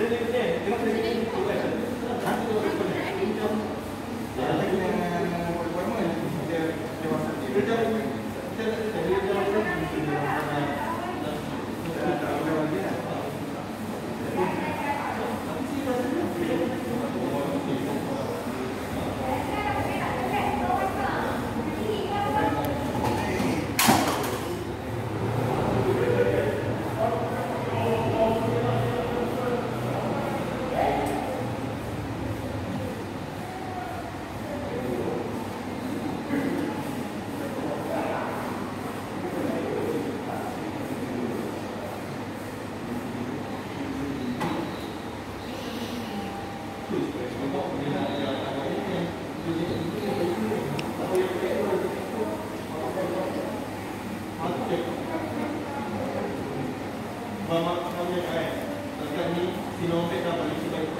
全然見てない。Na palisibay ko na siya ng may